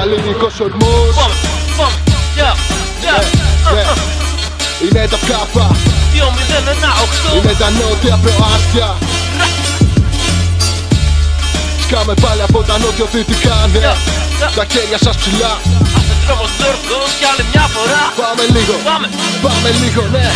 παλίνικος ορμός. Πάμε, πάμε, yeah, yeah, Ναι, Είναι τα κάπα, 2-0-1-8 είναι τα νότια προάστια Σκάμε πάλι από τα νότιο-δυτικά, ναι Τα χέρια σας ψηλά, Άσε δρόμος Νόρθος κι άλλη μια φορά. Πάμε λίγο. Πάμε, Πάμε λίγο, ναι.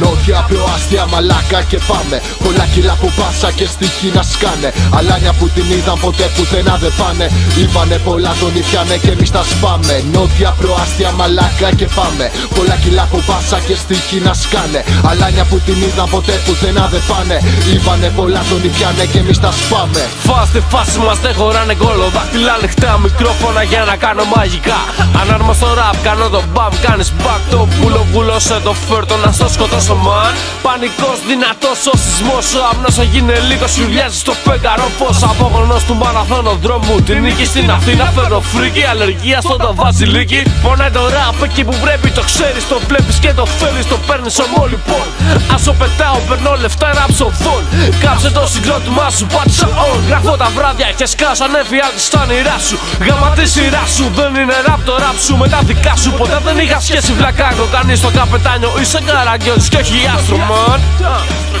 Νότια προάστια μαλάκα και πάμε. Πολλά κιλά που πάσα και στοιχεί να σκάνε. Αλάνια που την είδαν ποτέ πουθενά δεν πάνε. Είπανε πολλά τον ήπιανε και εμείς τα σπάμε. Νότια προάστια μαλάκα και πάμε. Πολλά κιλά που πάσα και στοιχεί να σκάνε. Αλάνια που την είδαν ποτέ πουθενά δεν πάνε. Είπανε πολλά τον ήπιανε και εμείς τα σπάμε. Φάστε φάση μας δεν χωράνε γκόλο. Δάχτυλα ανοιχτά μικρόφωνα για να κάνω μαγικά. Ανάρμα στο rap κάνω το μπαμ Κάνεις back το βούλο βούλωσε το φέρτο να στο σκοτώσω man Πανικός δυνατός ο σεισμός. Ο άμνος έγινε λίγο σιουλιάζει στο φεγγαρό Πως απόγονος του μαραθώνο δρόμου Την νίκη στην Αθήνα. Φέρνω φρίκι Αλλεργία στο το βαζιλίκι Πονάει το rap εκεί που πρέπει το ξέρεις Το βλέπεις και το θέλεις. Το παίρνεις ομό λοιπόν Άσο πετάω παίρνω λεφτά ράψω δόν Κάψε το συγκρότημά σου πάτησα on. Γράφω τα βράδια και σκάσα ανεβιάτη στα όνειρά σου. Γάμα τη σειρά σου δεν είναι rap το rap σου. Με τα δικά σου Ποτέ δεν είχα σχέση βλακάκο. Κανείς το καπετάνιο είσαι καραγκιόζης Stech je man.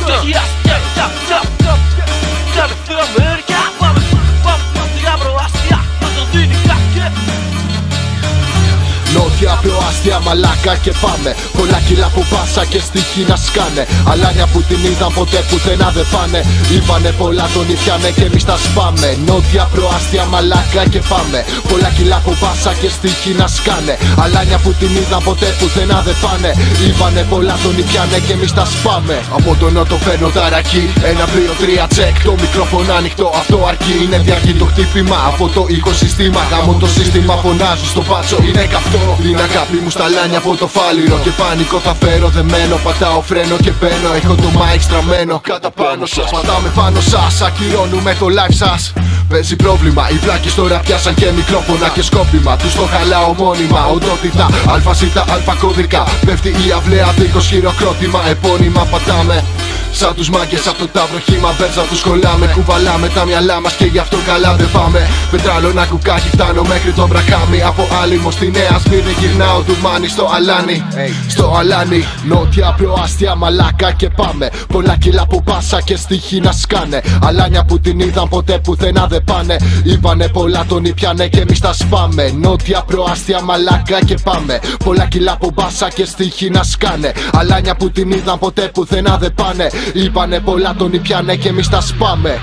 Stech je jas, ja. Νότια προάστια μαλάκα και πάμε Πολλά κιλά που πάσα και στοιχεί να σκάνε. Αλάνια που την είδαν ποτέ πουθενά δεν πάνε Είπανε πολλά τον ήπιανε και εμείς τα σπάμε. Νότια προάστια μαλάκα και πάμε Πολλά κιλά που πάσα και στοιχεί να σκάνε. Αλάνια που την είδαν ποτέ πουθενά δεν πάνε Είπανε πολλά τον ήπιανε και εμείς τα σπάμε. Από τον νότο φέρνω ταρακή Ένα, δύο, τρία τσεκ. Το μικρόφωνο ανοιχτό αυτό αρκεί. Είναι διαρκή το χτύπημα από το οικοσύστημα. Γάμω το σύστημα φωνάζω στο πάτσο. Είναι καυτό Την αγάπη μου στα λάνια από το φάληρο. Και πανικό θα φέρω δεμένο Πατάω φρένο και μπαίνω Έχω το mic στραμμένο κατά πάνω σας. Πατάμε πάνω σας Ακυρώνουμε το live σας. Παίζει πρόβλημα, οι βλάκες τώρα πιάσαν και μικρόφωνα και σκόπιμα. Τους το χαλάω μόνιμα, οντότητα Αλφα ζήτα, αλφα κώδικα. Πέφτει η αυλαία δίχως χειροκρότημα Επώνυμα πατάμε Σαν τους μάγκες από το τάβρο χήμα βέρζα τους κολλάμε Κουβαλάμε τα μυαλά μας και γι' αυτό καλά δεν πάμε. Πετράλο ένα κουκάκι φτάνω μέχρι το μπρακάμι. Από άλυμο στη Νέα Σμύρνη γυρνάω του μάνι στο αλάνι. Στο αλάνι. Νότια προάστια μαλάκα και πάμε. Πολλά κιλά που πάσα και στοιχεί να σκάνε. Αλάνια που την είδαν ποτέ πουθενά δεν πάνε. Είπανε πολλά τον ήπιανε και εμείς τα σπάμε. Νότια προάστια μαλάκα και πάμε. Πολλά κιλά που πάσα και στοιχεί να σκάνε. Αλάνια που την είδαν ποτέ πουθενά δεν πάνε Είπανε πολλά τον ήπιανε και εμείς τα σπάμε